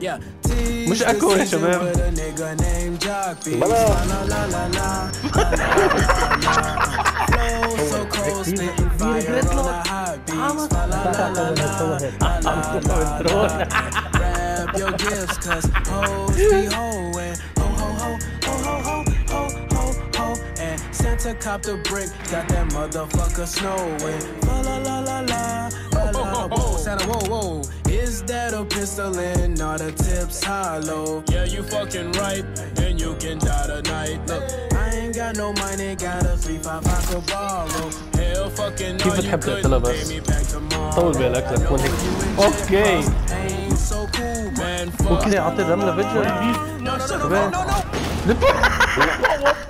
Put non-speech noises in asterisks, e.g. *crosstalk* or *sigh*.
Yeah. مش اكو يا شباب With a nigga named Jock B. بلا. La la la la la. Flow so cold, spitting fire on the hot beats. La la la la la. La la la la. Grab your gifts, cause hoes be hoeing. Ho ho ho, ho ho ho, ho ho ho. And Santa copped a brick, got that motherfucker snowing. La la la la la. La la Is that a pistol and all the tips hollow? Yeah, you fucking right, and you can die tonight. Look, I ain't got no money, got a three five I could borrow. Hell fucking no, كيف you بتحب couldn't تقتلها pay بس؟ me back tomorrow. طول بالك لتكون هيك اوكي Ain't so cool, man. Fuck. ممكن يعطي الرملة فيجن No, *laughs*